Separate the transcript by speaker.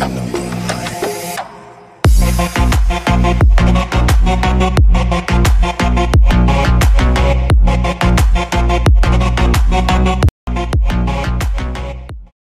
Speaker 1: in the moonlight.